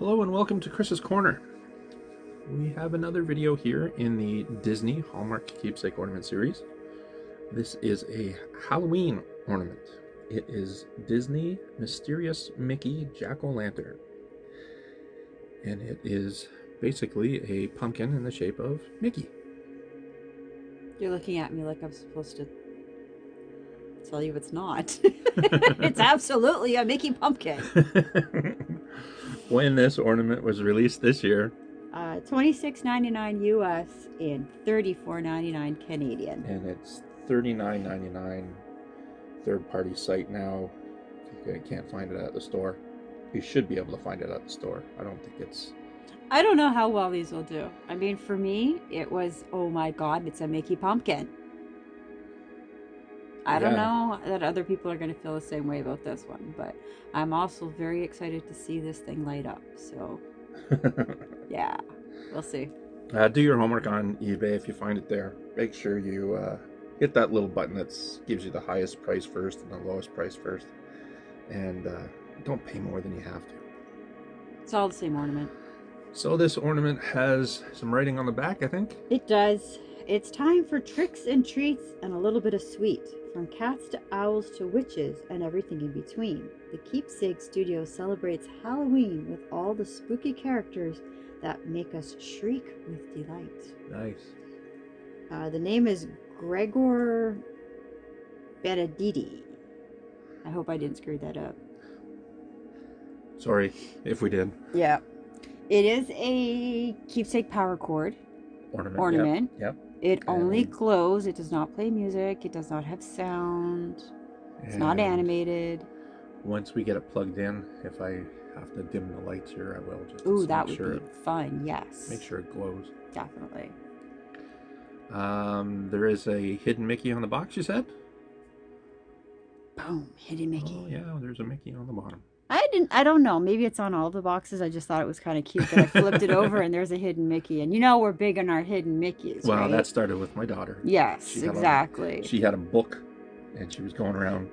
Hello and welcome to Chris's Corner. We have another video here in the Disney Hallmark Keepsake Ornament series. This is a Halloween ornament. It is Disney Mysterious Mickey Jack-O-Lantern. And it is basically a pumpkin in the shape of Mickey. You're looking at me like I'm supposed to tell you it's not. it's absolutely a Mickey pumpkin. when this ornament was released this year, Uh, $26.99 US and $34.99 Canadian. and it's $39.99 third party site now. You can't find it at the store. You should be able to find it at the store. I don't think it's I don't know how well these will do. I mean, for me, it was, oh my god, it's a Mickey pumpkin. I don't know that other people are going to feel the same way about this one, but I'm also very excited to see this thing light up. So, yeah, we'll see. uh, do your homework on eBay if you find it there. Make sure you uh, hit that little button that gives you the highest price first and the lowest price first. And uh, don't pay more than you have to. It's all the same ornament. So this ornament has some writing on the back, I think. It does. It's time for tricks and treats and a little bit of sweet. From cats to owls to witches and everything in between. The Keepsake Studio celebrates Halloween with all the spooky characters that make us shriek with delight. Nice. Uh, the name is Gregor Benedetti. I hope I didn't screw that up. Sorry if we did. Yeah. It is a keepsake power cord. Ornament. Ornament. Yep. yep. It only glows. It does not play music. It does not have sound. It's not animated. Once we get it plugged in, if I have to dim the lights here, I will. Just Ooh, that would sure be it, fun. Yes. make sure it glows. Definitely. Um, there is a hidden Mickey on the box. You said? Boom. Hidden Mickey. Oh yeah, there's a Mickey on the bottom. I didn't. I don't know. Maybe it's on all the boxes. I just thought it was kind of cute that I flipped it over and there's a hidden Mickey. And you know we're big on our hidden Mickeys, Well, right? that started with my daughter. yes, she had a- exactly. She had a book, and she was going around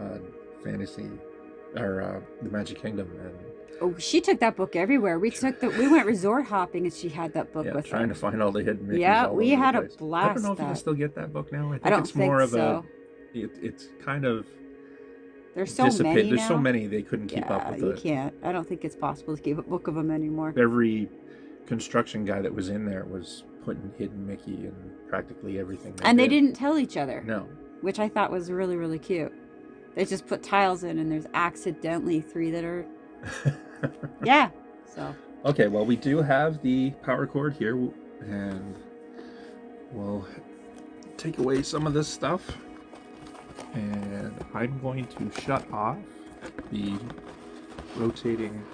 uh, fantasy or uh, the Magic Kingdom, and Oh, she took that book everywhere. We took the. We went resort hopping and she had that book yeah, with trying her. to find all the hidden Mickeys. Yeah, we had a place. I don't know if you can still get that book now. I think I don't it's think more of so. a. It, it's kind of There's so dissipate- many There's now. so many they couldn't keep yeah, up with you it. can't. I don't think it's possible to keep a book of them anymore. Every construction guy that was in there was putting hidden Mickey in practically everything. and they didn't tell each other, No. which I thought was really really cute. They just put tiles in, and there's accidentally three that are yeah. So Okay, well, we do have the power cord here, and we'll take away some of this stuff. And I'm going to shut off the rotating,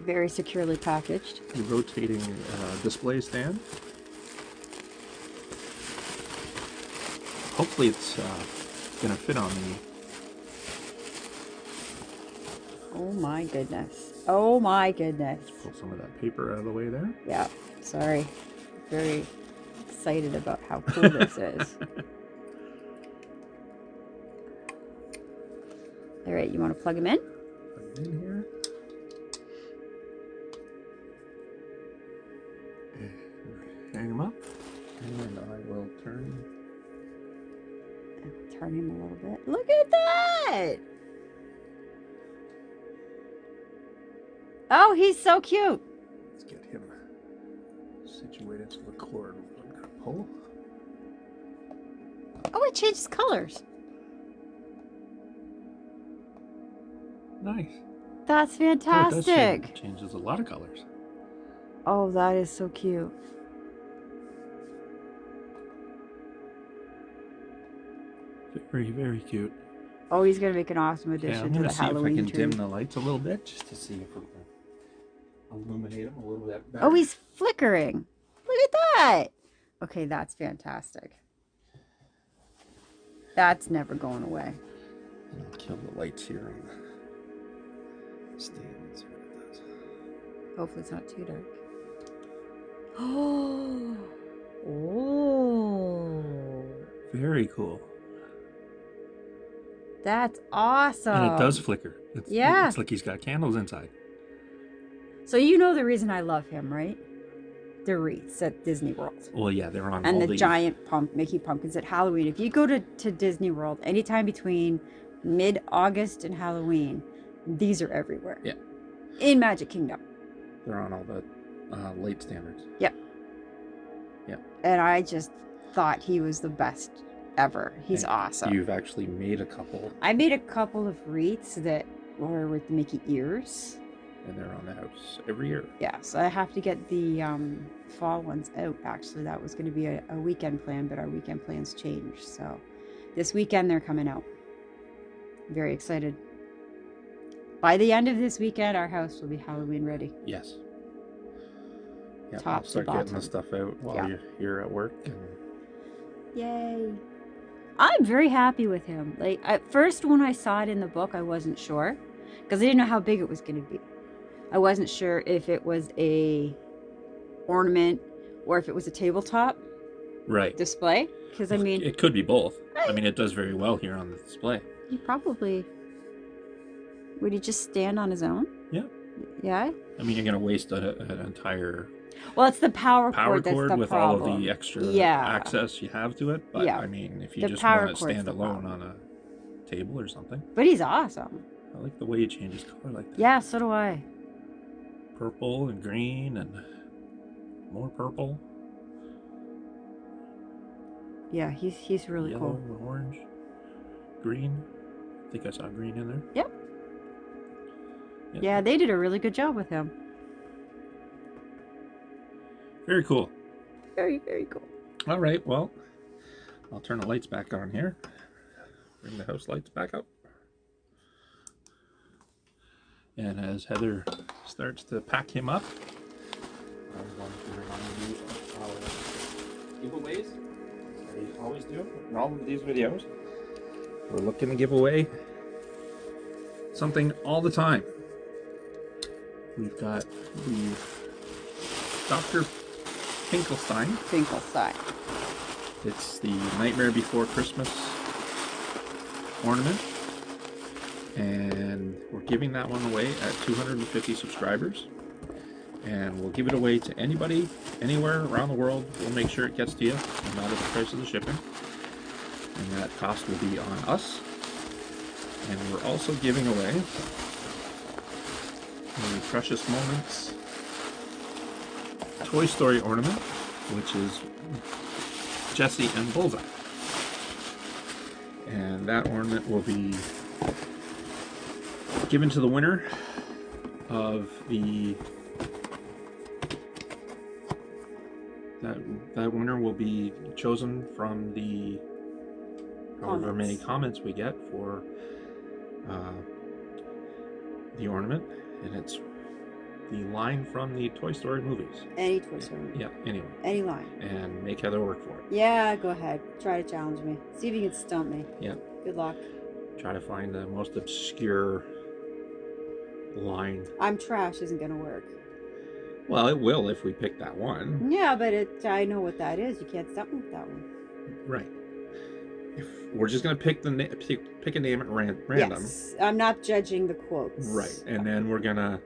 very securely packaged. the rotating uh, display stand. Hopefully, it's uh, gonna fit on me Oh my goodness. Oh my goodness. Pull some of that paper out of the way there. Yeah. Sorry. Very excited about how cool this is. All right, you want to plug them in? Put it in here. Hang them up. And I will turn. Turn him a little bit. Look at that! Oh, he's so cute. Let's get him situated to the cord will not pull. Oh, it changes colors. Nice. That's Oh, fantastic. changes a lot of colors. Oh, that is so cute. Very, very cute. Oh, he's gonna make an awesome addition Yeah, I'm to gonna the see if I can tree. dim the lights a little bit just to see if we can illuminate them a little bit better. Oh, he's flickering. Look at that. Okay, that's fantastic. That's never going away. I'll kill the lights here on the and see what it does. Hopefully, it's not too dark. Oh, oh. Very cool. That's awesome. and it does flicker. It's, Yeah. It's like he's got candles inside. So you know the reason I love him, right? The wreaths at Disney World. Well, yeah, they're on and all the giant pump Mickey pumpkins at Halloween. If you go to, to Disney World anytime between mid August and Halloween, these are everywhere. Yeah. In Magic Kingdom. They're on all the uh, late standards. Yep. Yep. And I just thought he was the best ever. He's And awesome. You've actually made a couple, I made a couple of wreaths that were with Mickey ears. and they're on the house every year. Yeah, so I have to get the um, fall ones out. Actually, that was going to be a, a weekend plan, but our weekend plans changed. So this weekend they're coming out. Very excited. By the end of this weekend, our house will be Halloween ready. Yes. Yeah, Top I'll to start getting the stuff out while Yeah. you're here at work. And Yay! I'm very happy with him. Like at first, when I saw it in the book, I wasn't sure because I didn't know how big it was going to be. I wasn't sure if it was a ornament or if it was a tabletop right. display. Because I mean, it could be both. I mean, it does very well here on the display. You probably would he just stand on his own? Yeah. Yeah. I mean, you're going to waste a, an entire Well, it's the power, power cord that's cord the with problem. all of the extra Yeah. access you have to it. But Yeah. I mean, if you The just want to stand alone problem. on a table or something, But he's awesome. I like the way he changes color like that. Yeah, so do I. Purple and green and more purple, Yeah, he's he's really yellow, cool. and orange, green. I think I saw green in there. Yep. Yeah. Yeah, they did a really good job with him. Very cool. Very very cool. All right, well, I'll turn the lights back on here. Bring the house lights back up. And as Heather starts to pack him up, I'm going to remind you of our giveaways. I always do in all of these videos. We're looking to give away something all the time. We've got the Dr. Finkelstein Finkelstein. it's the Nightmare Before Christmas ornament. And we're giving that one away at 250 subscribers. And we'll give it away to anybody, anywhere around the world. We'll make sure it gets to you, no matter the price of the shipping. And that cost will be on us. And we're also giving away Precious Moments Toy Story ornament, which is Jessie and Bullseye. And that ornament will be given to the winner of the that that winner will be chosen from the however many Comments. we get for the ornament and it's the line from the Toy Story movies. Any Toy Story. Yeah, anyway. Any line. And make Heather work for it. Yeah, go ahead. Try to challenge me. See if you can stump me. Yeah. Good luck. Try to find the most obscure line. I'm trash isn't gonna work. Well, it will if we pick that one. Yeah, but it, I know what that is. You can't stump me with that one. Right. If we're just gonna pick the na- pick, pick a name at ran- random. Yes, I'm not judging the quotes. Right. And then we're gonna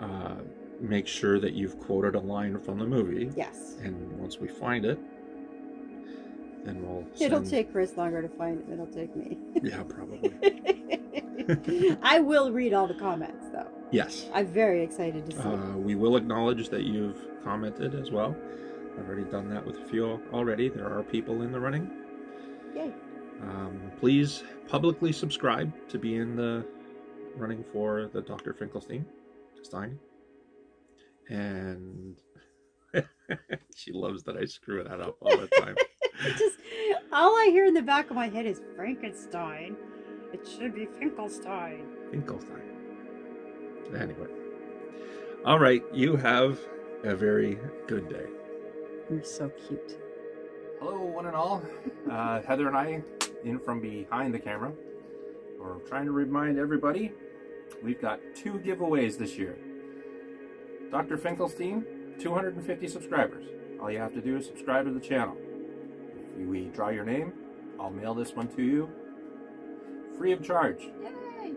uh, make sure that you've quoted a line from the movie. Yes. And once we find it, then we'll. It'll send- take Chris longer to find it than it'll take me. Yeah, probably. I will read all the comments though. yes. I'm very excited to see. Uh, we will acknowledge that you've commented as well. I've already done that with a few already. There are people in the running. Yay. Um, please publicly subscribe to be in the running for the Dr. Finkelstein Stein. And she loves that I screw that up all the time. Just all I hear in the back of my head is Frankenstein. It should be Finkelstein. Finkelstein. Anyway. All right, you have a very good day. You're so cute. Hello, one and all. Uh, Heather and I, in from behind the camera, we're trying to remind everybody we've got two giveaways this year. Dr. Finkelstein, 250 subscribers. All you have to do is subscribe to the channel. If we draw your name, I'll mail this one to you. free of charge. Yay!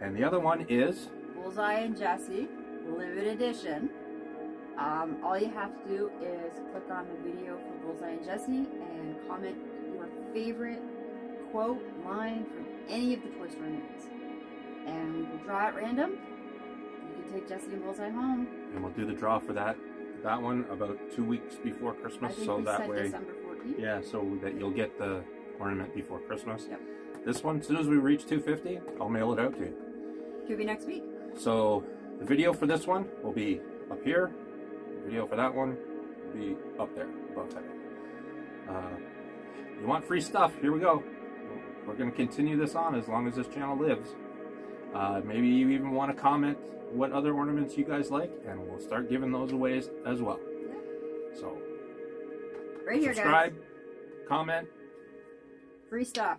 And the other one is Bullseye and Jessie, limited edition. Um, all you have to do is click on the video for Bullseye and Jessie and comment your favorite quote, line from any of the Toy Story movies. And we will draw at random. You can take Jessie and Bullseye home. and we'll do the draw for that that one about two weeks before Christmas, so that way, December 14th. yeah, so that you'll get the ornament before Christmas. Yep. This one, as soon as we reach 250, I'll mail it out to you. Could be next week. So the video for this one will be up here. Video for that one will be up there, above that. Uh, you want free stuff? Here we go. We're going to continue this on as long as this channel lives. Uh, maybe you even want to comment what other ornaments you guys like, and we'll start giving those away as, as well. So Right here, guys. subscribe, comment, Free stuff.